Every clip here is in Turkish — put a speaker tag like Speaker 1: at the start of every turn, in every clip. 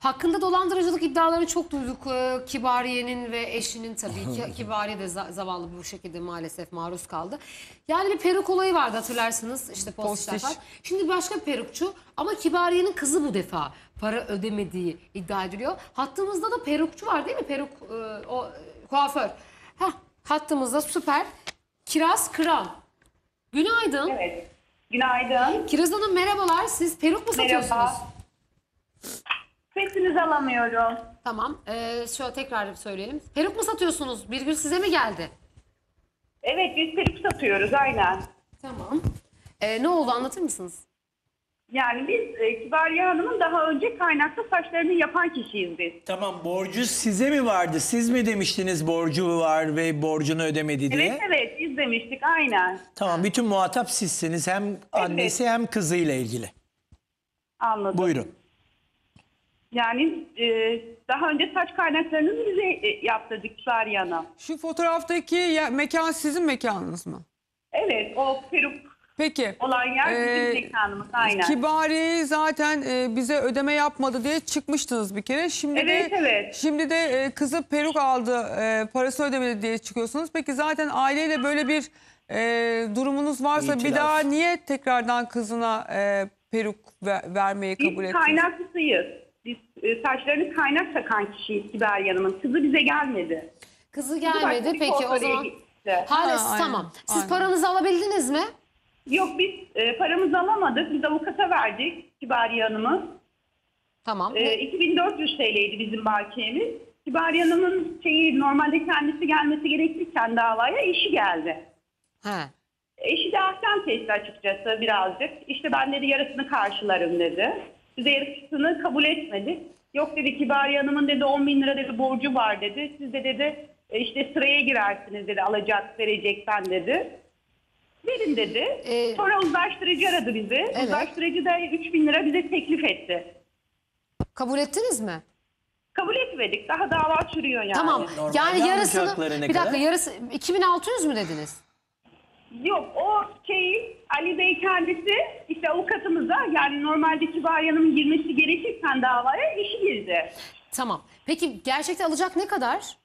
Speaker 1: Hakkında dolandırıcılık iddialarını çok duyduk. Ee, Kibariye'nin ve eşinin tabii ki. Kibariye de za- zavallı bu şekilde maalesef maruz kaldı. Yani bir peruk olayı vardı hatırlarsınız. işte postişler
Speaker 2: Postiş.
Speaker 1: falan. Şimdi başka bir perukçu ama Kibariye'nin kızı bu defa para ödemediği iddia ediliyor. Hattımızda da perukçu var değil mi? Peruk e, o e, kuaför. Hah, hattımızda süper. Kiraz Kıran. Günaydın.
Speaker 3: Evet. Günaydın.
Speaker 1: Kiraz Hanım merhabalar. Siz peruk mu satıyorsunuz?
Speaker 3: Sesinizi alamıyorum.
Speaker 1: Tamam. Ee, şöyle tekrar söyleyelim. Peruk mu satıyorsunuz? Bir gün size mi geldi?
Speaker 3: Evet biz peruk satıyoruz aynen.
Speaker 1: Tamam. Ee, ne oldu anlatır mısınız?
Speaker 3: Yani biz e, Kibariye Hanım'ın daha önce kaynaklı saçlarını yapan kişiyiz biz.
Speaker 4: Tamam borcu size mi vardı? Siz mi demiştiniz borcu var ve borcunu ödemedi diye?
Speaker 3: Evet evet biz demiştik aynen.
Speaker 4: Tamam bütün muhatap sizsiniz hem annesi hem kızıyla ilgili.
Speaker 3: Anladım.
Speaker 4: Buyurun.
Speaker 3: Yani e, daha önce saç kaynaklarını bize e, yaptırdık Hanım.
Speaker 2: Şu fotoğraftaki ya- mekan sizin mekanınız mı?
Speaker 3: Evet o peruk
Speaker 2: Peki.
Speaker 3: olan yer
Speaker 2: Ee,
Speaker 3: bizim mekanımız aynen.
Speaker 2: Kibari zaten e, bize ödeme yapmadı diye çıkmıştınız bir kere. Şimdi
Speaker 3: Evet,
Speaker 2: de
Speaker 3: evet.
Speaker 2: şimdi de e, kızı peruk aldı, e, parası ödemedi diye çıkıyorsunuz. Peki zaten aileyle böyle bir e, durumunuz varsa bir
Speaker 4: İtilaf.
Speaker 2: daha niye tekrardan kızına e, peruk ve- vermeyi kabul
Speaker 3: Biz
Speaker 2: ettiniz?
Speaker 3: kaynaklısıyız. Biz e, saçlarını kaynak takan kişiyiz Kibariye Hanım'ın. Kızı bize gelmedi.
Speaker 1: Kızı
Speaker 3: Başka
Speaker 1: gelmedi.
Speaker 3: bir
Speaker 1: Peki o
Speaker 3: kuaföre
Speaker 1: zaman
Speaker 3: gitti.
Speaker 1: hala
Speaker 2: Ha, aynen,
Speaker 1: tamam. Siz
Speaker 2: aynen.
Speaker 1: paranızı alabildiniz mi?
Speaker 3: Yok biz e, paramızı alamadık. Biz avukata verdik Kibariye Hanım'ı.
Speaker 1: Tamam.
Speaker 3: E, 2400 TL'ydi bizim bakiyemiz. Kibariye Hanım'ın şeyi normalde kendisi gelmesi gerekirken davaya eşi geldi.
Speaker 1: He.
Speaker 3: Eşi de ahkam kesti açıkçası birazcık. İşte ben dedi yarısını karşılarım dedi. Bize yarısını kabul etmedi. Yok dedi Kibariye Hanım'ın dedi 10 bin lira dedi borcu var dedi. Siz de dedi e, işte sıraya girersiniz dedi alacak verecekten dedi. Verin dedi.
Speaker 1: Ee,
Speaker 3: Sonra uzlaştırıcı aradı bizi. Uzlaştırıcı da 3 bin lira bize teklif etti.
Speaker 1: Kabul ettiniz mi?
Speaker 3: Kabul etmedik. Daha dava sürüyor yani.
Speaker 1: Tamam.
Speaker 4: Normalde
Speaker 1: Yani yarısını bir dakika yarısı 2600 mü dediniz?
Speaker 3: Yok o şey Ali Bey kendisi işte avukatımıza yani normalde Kibariye Hanım'ın girmesi gerekirken davaya eşi girdi.
Speaker 1: Tamam. Peki gerçekte alacak ne kadar?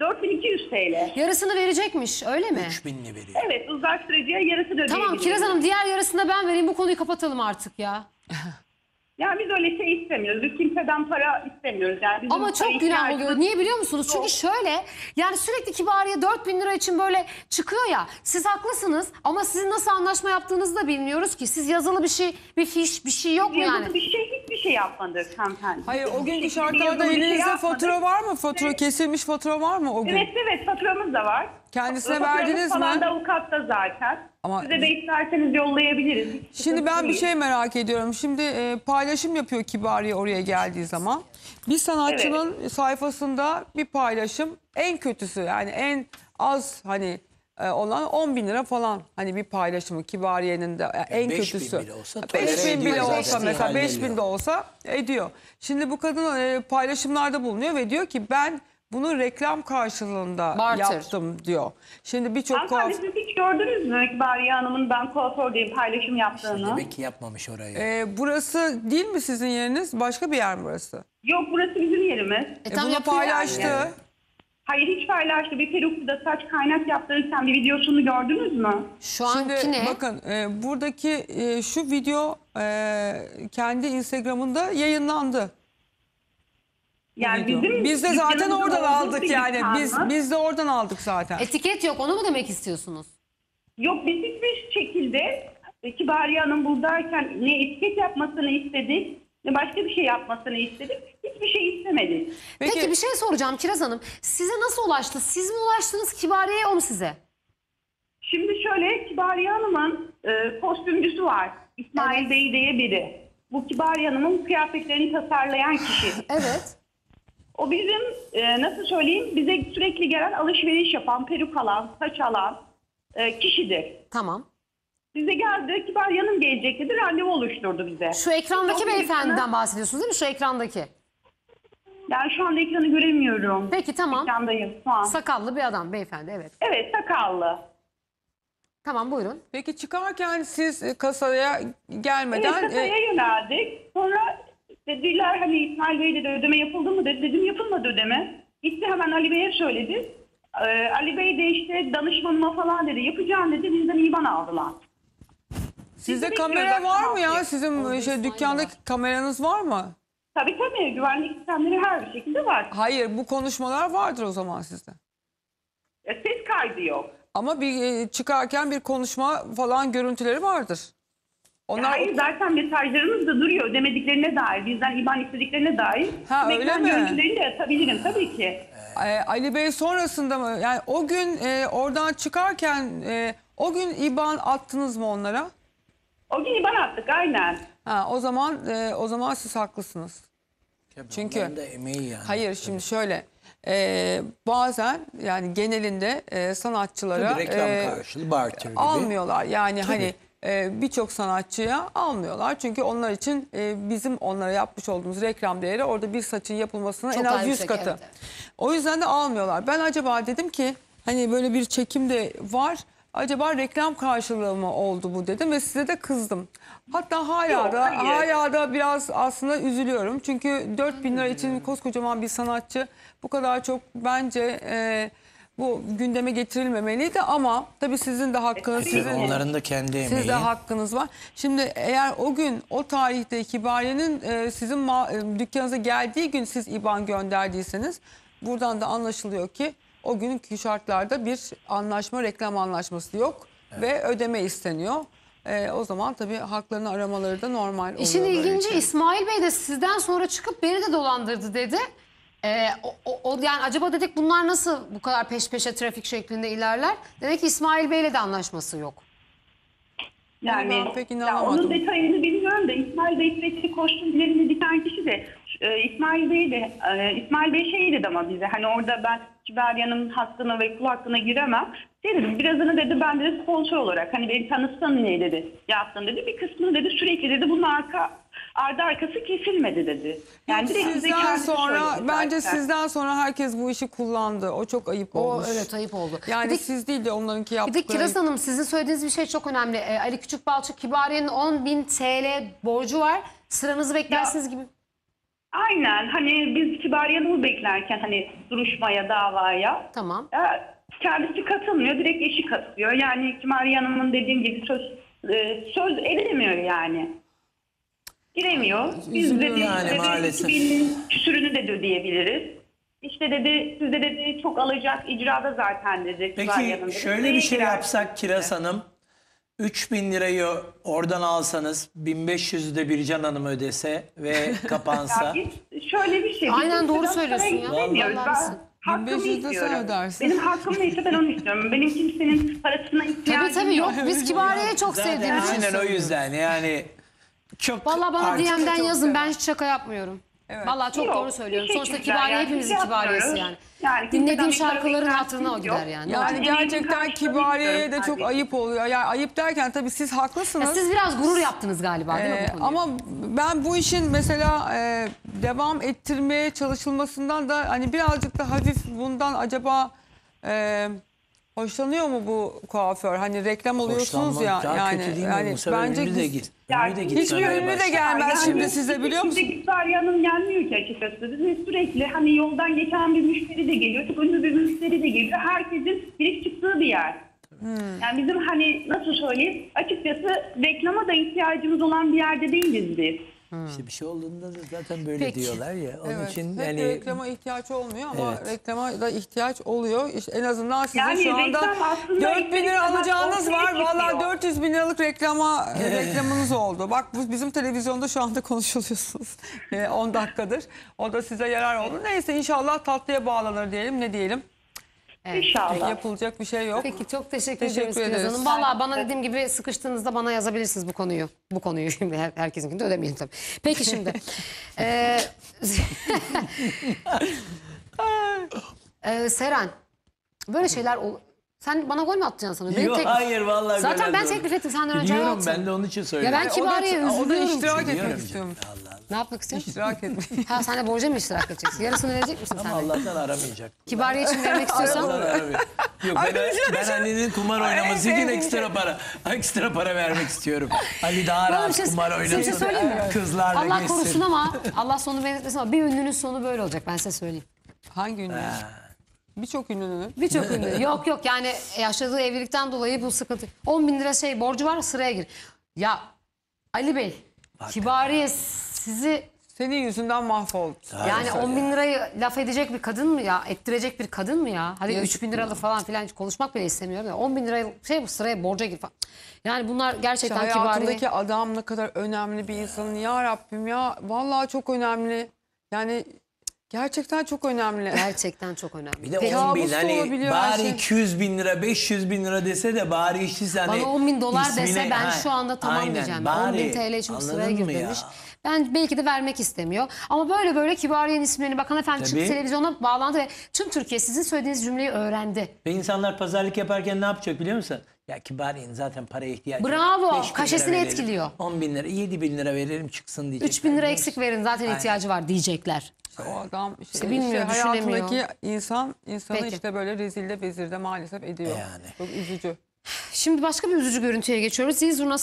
Speaker 3: 4200 TL.
Speaker 1: Yarısını verecekmiş öyle mi?
Speaker 4: 3000'li veriyor.
Speaker 3: Evet uzlaştırıcıya yarısı da
Speaker 1: Tamam. Kiraz Hanım diğer yarısını da ben vereyim bu konuyu kapatalım artık ya.
Speaker 3: Yani biz öyle şey istemiyoruz. Biz kimseden para istemiyoruz. Yani bizim
Speaker 1: Ama çok günah oluyor. Niye biliyor musunuz? Çünkü şöyle yani sürekli kibariye 4000 lira için böyle çıkıyor ya. Siz haklısınız ama sizin nasıl anlaşma yaptığınızı da bilmiyoruz ki. Siz yazılı bir şey, bir fiş, bir şey yok mu
Speaker 3: Yazılı
Speaker 1: yani?
Speaker 3: bir şey hiçbir şey yapmadık hanımefendi.
Speaker 2: Hayır o
Speaker 3: yazılı bir şey
Speaker 2: elinizde
Speaker 3: yapmadık.
Speaker 2: fatura var mı? Fatura
Speaker 3: Evet.
Speaker 2: kesilmiş fatura var mı o gün?
Speaker 3: Evet evet faturamız da var.
Speaker 2: Kendisine
Speaker 3: Faturamız
Speaker 2: verdiniz
Speaker 3: falan
Speaker 2: mi?
Speaker 3: da avukatta zaten.
Speaker 2: Ama-
Speaker 3: Size de isterseniz yollayabiliriz. Hiç
Speaker 2: Şimdi ben bir
Speaker 3: değil.
Speaker 2: şey merak ediyorum. Şimdi e, paylaşım yapıyor Kibariye oraya geldiği zaman. Bir sanatçının sayfasında bir paylaşım en kötüsü yani en az hani e, olan 10 bin lira falan hani bir paylaşımı Kibariye'nin de e, en
Speaker 4: 5000
Speaker 2: kötüsü.
Speaker 4: bile olsa
Speaker 2: 5
Speaker 4: tolere
Speaker 2: bin bile
Speaker 1: zaten.
Speaker 2: olsa mesela 5 bin de olsa ediyor. Şimdi bu kadın e, paylaşımlarda bulunuyor ve diyor ki ben bunu reklam karşılığında
Speaker 1: Barter.
Speaker 2: yaptım diyor. Şimdi birçok
Speaker 3: Hanımefendi
Speaker 2: kuaf-
Speaker 3: siz hiç gördünüz mü Kibariye Hanım'ın ben kuafördeyim paylaşım yaptığını?
Speaker 4: Demek ki yapmamış orayı.
Speaker 2: e, burası değil mi sizin yeriniz? Başka bir yer mi burası?
Speaker 3: Yok burası bizim yerimiz.
Speaker 1: E,
Speaker 2: E,
Speaker 1: tam
Speaker 2: bunu
Speaker 1: yapıyor
Speaker 2: paylaştı.
Speaker 1: yani.
Speaker 3: Hayır hiç paylaştı. Bir perukluda saç kaynak yaptırırken bir videosunu gördünüz mü?
Speaker 1: Şu anki
Speaker 2: Şimdi
Speaker 1: ne?
Speaker 2: bakın e, buradaki e, şu video e, kendi Instagram'ında yayınlandı.
Speaker 3: Yani
Speaker 2: video.
Speaker 3: bizim
Speaker 2: biz de zaten oradan
Speaker 3: olduğu
Speaker 2: aldık
Speaker 3: bir
Speaker 2: yani.
Speaker 3: dükkan
Speaker 2: Biz
Speaker 3: mı?
Speaker 2: biz de oradan aldık zaten.
Speaker 1: Etiket yok onu mu demek istiyorsunuz?
Speaker 3: Yok biz hiçbir şekilde e, Kibariye Hanım buradayken ne etiket yapmasını istedik başka bir şey yapmasını istedik. Hiçbir şey istemedik.
Speaker 1: Peki, bir şey soracağım Kiraz Hanım. Size nasıl ulaştı? Siz mi ulaştınız Kibariye'ye o mu size?
Speaker 3: Şimdi şöyle Kibariye Hanım'ın e, kostümcüsü var. İsmail
Speaker 1: Evet.
Speaker 3: Bey diye biri. Bu Kibariye Hanım'ın kıyafetlerini tasarlayan kişi.
Speaker 1: Evet.
Speaker 3: O bizim e, nasıl söyleyeyim bize sürekli gelen alışveriş yapan, peruk alan, saç alan e, kişidir.
Speaker 1: Tamam.
Speaker 3: Bize geldi Kibariye Hanım gelecek dedi randevu oluşturdu bize.
Speaker 1: Şu ekrandaki
Speaker 3: Yok,
Speaker 1: beyefendiden
Speaker 3: ekrana-
Speaker 1: bahsediyorsunuz değil mi? Şu ekrandaki.
Speaker 3: Ben şu anda ekranı göremiyorum.
Speaker 1: Peki tamam.
Speaker 3: Ekrandayım şu an.
Speaker 1: Sakallı bir adam beyefendi evet.
Speaker 3: Evet sakallı.
Speaker 1: Tamam buyurun.
Speaker 2: Peki çıkarken siz e, kasaya
Speaker 3: Evet
Speaker 2: gelmeden
Speaker 3: kasaya
Speaker 2: e,
Speaker 3: yöneldik. Sonra Dediler hani İsmail Bey'le de ödeme yapıldı mı dedi. Dedim yapılmadı ödeme. Gitti hemen Ali Bey'e söyledi. Ee, Ali Bey de işte danışmanıma falan dedi. Yapacağım dedi. Bizden IBAN aldılar.
Speaker 2: Sizde kamera var mı ya? Sizin şey dükkandaki
Speaker 1: var.
Speaker 2: kameranız var mı?
Speaker 3: Tabii tabii güvenlik sistemleri her bir şekilde var.
Speaker 2: Hayır bu konuşmalar vardır o zaman sizde.
Speaker 3: E, ses kaydı yok.
Speaker 2: Ama bir e, çıkarken bir konuşma falan görüntüleri vardır. Onlar
Speaker 3: Hayır zaten mesajlarımız da duruyor ödemediklerine dair. Bizden IBAN istediklerine dair.
Speaker 2: Ha, öyle
Speaker 3: ekran
Speaker 2: mi?
Speaker 3: görüntülerini de atabilirim tabii ki.
Speaker 2: e, Ali Bey sonrasında mı? Yani o gün e, oradan çıkarken e, o gün IBAN attınız mı onlara?
Speaker 3: O gün IBAN attık aynen.
Speaker 2: Ha, o zaman e, o zaman siz haklısınız. Çünkü-
Speaker 4: Onların da emeği yani.
Speaker 2: Hayır şimdi şöyle e, bazen yani genelinde e, sanatçılara
Speaker 4: Tabii reklam
Speaker 2: e,
Speaker 4: karşılığı barter gibi.
Speaker 2: almıyorlar. Yani hani e, birçok sanatçıya almıyorlar. Çünkü onlar için e, bizim onlara yapmış olduğumuz reklam değeri orada bir saçın yapılmasının
Speaker 1: Çok
Speaker 2: en
Speaker 1: daha
Speaker 2: az 100
Speaker 1: yüksek,
Speaker 2: katı.
Speaker 1: evet, evet.
Speaker 2: O yüzden de almıyorlar. Ben acaba dedim ki hani böyle bir çekim de var. Acaba reklam karşılığı mı oldu bu dedim ve size de kızdım. Hatta hala
Speaker 3: Yok,
Speaker 2: da
Speaker 3: hayır.
Speaker 2: hala da biraz aslında üzülüyorum. Çünkü 4 bin lira için koskocaman bir sanatçı bu kadar çok bence e, bu gündeme getirilmemeliydi ama tabii sizin de hakkınız.
Speaker 4: Tabii
Speaker 2: Sizin,
Speaker 4: onların da kendi emeği.
Speaker 2: siz de hakkınız var. Şimdi eğer o gün o tarihte Kibariye'nin e, sizin ma- e, dükkanınıza geldiği gün siz IBAN gönderdiyseniz buradan da anlaşılıyor ki o günkü şartlarda bir anlaşma reklam anlaşması yok ve ödeme isteniyor. E, o zaman tabii haklarını aramaları da normal oluyor.
Speaker 1: İşin ilginci
Speaker 2: şey.
Speaker 1: İsmail Bey de sizden sonra çıkıp beni de dolandırdı dedi. Ee, o, o- yani acaba dedik bunlar nasıl bu kadar peş peşe trafik şeklinde ilerler? Demek ki İsmail Bey'le de anlaşması yok.
Speaker 3: Yani
Speaker 2: pek
Speaker 3: ya
Speaker 2: inanamadım.
Speaker 3: onun detayını bilmiyorum da İsmail Bey sürekli kostümlerini diken kişi de e, İsmail Bey de e, İsmail Bey şey dedi ama bize hani orada ben Kibarya'nın hakkına ve kul hakkına giremem. Şey dedim birazını dedi ben dedi sponsor olarak hani beni tanıtsan niye dedi yaptın dedi. Bir kısmını dedi sürekli dedi bunun arka ardı arkası kesilmedi dedi. Yani direkt
Speaker 2: sizden sonra bence
Speaker 3: zaten.
Speaker 2: sizden sonra herkes bu işi kullandı. O çok ayıp
Speaker 1: O
Speaker 2: olmuş.
Speaker 1: evet ayıp oldu.
Speaker 2: Yani
Speaker 1: bir de,
Speaker 2: siz değil de onlarınki
Speaker 1: bir de
Speaker 2: yaptıkları.
Speaker 1: Kiraz Hanım sizin söylediğiniz bir şey çok önemli. Ee, Ali Küçükbalçık Kibariye'nin 10 bin TL borcu var. Sıranızı beklersiniz gibi.
Speaker 3: Aynen hani biz Kibarya'nı beklerken hani duruşmaya davaya
Speaker 1: Tamam.
Speaker 3: Ya, kendisi katılmıyor, direkt eşi katılıyor. Yani Kimari Hanım'ın dediğim gibi söz e, söz edilemiyor yani. Giremiyor. Biz
Speaker 4: Üzülüyor
Speaker 3: dedi,
Speaker 4: yani
Speaker 3: dedi,
Speaker 4: maalesef.
Speaker 3: 2000'in küsürünü de ödeyebiliriz. İşte dedi size dedi çok alacak icrada zaten dedi.
Speaker 4: Peki
Speaker 3: dedi.
Speaker 4: şöyle
Speaker 3: Neye
Speaker 4: bir şey
Speaker 3: girer?
Speaker 4: yapsak Kiraz Hanım. 3000 lirayı oradan alsanız 1500'ü de Bircan Hanım ödese ve kapansa.
Speaker 3: Şöyle bir şey.
Speaker 1: Aynen
Speaker 3: biz
Speaker 1: doğru
Speaker 3: sıra
Speaker 1: söylüyorsun ya.
Speaker 3: istemiyoruz.
Speaker 1: Vallahi
Speaker 3: Ben
Speaker 1: haklısın.
Speaker 3: hakkımı
Speaker 2: 1500 de sen
Speaker 3: istiyorum.
Speaker 2: ödersin.
Speaker 3: Benim hakkım neyse ben onu istiyorum. Benim kimsenin parasına ihtiyacım
Speaker 1: Tabii tabii yok. Biz Kibariye'yi çok
Speaker 4: Zaten
Speaker 1: sevdiğimiz için
Speaker 4: aynen o yüzden yani çok
Speaker 1: Valla bana
Speaker 4: artık-
Speaker 1: DM'den yazın. Ben hiç şaka yapmıyorum.
Speaker 2: Evet.
Speaker 1: Valla çok
Speaker 3: Yok,
Speaker 1: doğru söylüyorum. Sonuçta
Speaker 3: teşekkürler.
Speaker 1: Kibariye
Speaker 3: Yani
Speaker 1: hepimizin
Speaker 3: biz
Speaker 1: kibariyesi
Speaker 3: yapmıyoruz.
Speaker 1: yani.
Speaker 3: Yani kimseden
Speaker 1: Dinlediğim
Speaker 3: bir
Speaker 1: şarkıların hatırına o
Speaker 3: beklentimiz
Speaker 1: gider
Speaker 3: yok.
Speaker 1: yani.
Speaker 2: Yani
Speaker 3: Emeğimin
Speaker 2: gerçekten Kibariye'ye de çok ayıp oluyor. Yani ayıp derken tabii siz haklısınız.
Speaker 1: Ya siz biraz gurur yaptınız galiba değil mi
Speaker 2: Ee,
Speaker 1: bu konuya?
Speaker 2: ama ben bu işin mesela e, devam ettirmeye çalışılmasından da hani birazcık da hafif bundan acaba e, hoşlanıyor mu bu kuaför? Hani reklam oluyorsunuz ya
Speaker 4: daha
Speaker 2: yani
Speaker 4: kötü değil mi?
Speaker 2: yani
Speaker 4: Bu sefer
Speaker 2: bence
Speaker 4: ünlü de git.
Speaker 3: Ya
Speaker 4: ünlü de
Speaker 3: hiçbir
Speaker 4: gitmemeye
Speaker 2: ünlü de gelmez şimdi size biliyor musun?
Speaker 3: Şimdi Kibarya'nın gelmiyor ki açıkçası. Biz sürekli hani yoldan geçen bir müşteri de geliyor. Çok ünlü bir müşteri de geliyor. Herkesin girip çıktığı bir yer.
Speaker 2: Hmm.
Speaker 3: Yani bizim hani nasıl söyleyeyim açıkçası reklama da ihtiyacımız olan bir yerde değiliz biz.
Speaker 4: İşte bir şey olduğunda da zaten böyle
Speaker 1: Peki.
Speaker 4: diyorlar ya. Onun
Speaker 2: Evet,
Speaker 4: için
Speaker 2: hep
Speaker 4: yani
Speaker 2: reklama ihtiyaç olmuyor ama
Speaker 4: Evet.
Speaker 2: reklama da ihtiyaç oluyor. İşte en azından sizin
Speaker 3: Yani
Speaker 2: şu anda
Speaker 3: reklam aslında
Speaker 2: 4 bin lira alacağınız
Speaker 3: ortaya
Speaker 2: var. Valla
Speaker 3: çıkıyor.
Speaker 2: 400 bin liralık reklama e, reklamınız oldu. Bak bu bizim televizyonda şu anda konuşuluyorsunuz. E, 10 dakikadır. O da size yarar oldu. Neyse inşallah tatlıya bağlanır diyelim. Ne diyelim?
Speaker 1: Evet.
Speaker 3: İnşallah.
Speaker 2: Yapılacak bir şey yok.
Speaker 1: Peki çok teşekkür,
Speaker 2: Teşekkür
Speaker 1: ediyoruz
Speaker 2: ederiz.
Speaker 1: Hanım. Valla bana dediğim gibi sıkıştığınızda bana yazabilirsiniz bu konuyu. Bu konuyu şimdi her, herkesinkini de ödemeyelim tabii. Peki şimdi. Ee, ee, Seren böyle şeyler ol- Sen bana gol mü atacaksın? Benim
Speaker 4: Yok
Speaker 1: teklif-
Speaker 4: hayır vallahi
Speaker 1: Zaten ben teklif ettim senden önce
Speaker 4: Biliyorum
Speaker 1: hayatım.
Speaker 4: ben de onun için
Speaker 1: Ya
Speaker 4: söylüyorum.
Speaker 1: ben
Speaker 2: O da,
Speaker 1: Kibariye'ye
Speaker 2: o da
Speaker 1: üzülüyorum.
Speaker 2: iştirak
Speaker 1: çünkü.
Speaker 2: etmek istiyormuş.
Speaker 1: Ne yapmak istiyorsun?
Speaker 2: İştirak etmek.
Speaker 1: Ha sen de borca mı iştirak edeceksin? Yarısını verecek misin sen
Speaker 4: Ama
Speaker 1: de?
Speaker 4: Allah'tan aramayacak.
Speaker 1: Kibariye için vermek
Speaker 4: Allah'tan
Speaker 1: istiyorsan
Speaker 4: aramıyor. Yok ben, ben Ali'nin kumar oynaması için ekstra para ekstra para vermek istiyorum. Ali daha
Speaker 1: Bana bir
Speaker 4: rahat
Speaker 1: şey-
Speaker 4: kumar
Speaker 1: size bir şey
Speaker 4: oynasın.
Speaker 1: söyleyeyim mi?
Speaker 4: Kızlarla
Speaker 1: Allah korusun ama Allah sonu benzetmesin ama bir ünlünün sonu böyle olacak ben size söyleyeyim.
Speaker 2: Hangi ünlü? Birçok ünlünün.
Speaker 1: Birçok ünlü. Yok yok yani yaşadığı evlilikten dolayı bu sıkıntı. 10 bin lira şey borcu var sıraya gir. Ya Ali Bey, Kibariye sizi
Speaker 2: Senin yüzünden mahvoldu.
Speaker 1: yani 10 bin lirayı laf edecek bir kadın mı ya? Ettirecek bir kadın mı ya? Hadi 3 bin liralık falan filan hiç konuşmak bile istemiyorum ya. 10 bin lirayı şey bu sıraya borca gir falan. Yani bunlar gerçekten Kibariye.
Speaker 2: Hayatındaki adam ne kadar önemli bir insanın. Ya Rabbim ya vallahi çok önemli. Yani gerçekten çok önemli.
Speaker 1: Gerçekten çok önemli.
Speaker 4: Bir de
Speaker 1: Peki,
Speaker 4: 10 bin
Speaker 2: kabus da
Speaker 4: hani
Speaker 2: olabiliyor her
Speaker 4: bari
Speaker 2: şey.
Speaker 4: 200 bin lira 500 bin lira dese de bari işsiz hani.
Speaker 1: Bana 10 bin dolar
Speaker 4: ismine-
Speaker 1: dese ben
Speaker 4: Ha,
Speaker 1: şu anda tamam
Speaker 4: aynen,
Speaker 1: diyeceğim.
Speaker 4: bari.
Speaker 1: 10 bin TL için bu sıraya
Speaker 4: Anladın
Speaker 1: gir
Speaker 4: mı ya?
Speaker 1: demiş. Ben belki de vermek istemiyor. Ama böyle böyle Kibariye'nin isimlerini Bakan Efendi çıktı
Speaker 4: Tabii.
Speaker 1: televizyona bağlandı ve tüm Türkiye sizin söylediğiniz cümleyi öğrendi.
Speaker 4: Ve insanlar pazarlık yaparken ne yapacak biliyor musun? Ya Kibariye'nin zaten paraya ihtiyacı var.
Speaker 1: Bravo,
Speaker 4: Beş bin lira
Speaker 1: kaşesini
Speaker 4: verelim,
Speaker 1: etkiliyor.
Speaker 4: 10 bin lira 7 bin lira verelim çıksın diyecek.
Speaker 1: 3 bin lira eksik verin zaten ihtiyacı var diyecekler.
Speaker 2: İşte o adam işte,
Speaker 1: İşte bilmiyor,
Speaker 2: işte hayatındaki insan insanı
Speaker 1: Peki.
Speaker 2: işte böyle rezilde bezirde maalesef ediyor.
Speaker 4: Yani.
Speaker 2: Çok üzücü.
Speaker 1: Şimdi başka bir üzücü görüntüye geçiyoruz. Zil zurna